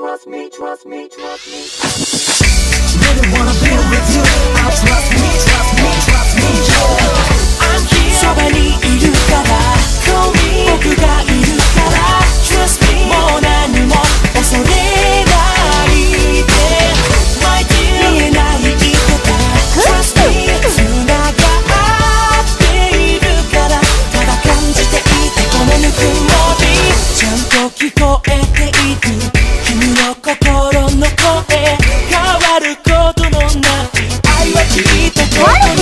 trust me, trust me, trust me. Really wanna be with you. I trust me, trust me, trust me. I'm here. そばにいるから。Call me. 僕がいるから。Trust me. もう何も恐れないで。My dear. 見えない生き方。Trust me. 繋がっているから。ただ感じていてこのぬくもり。ちゃんと聞こえ What?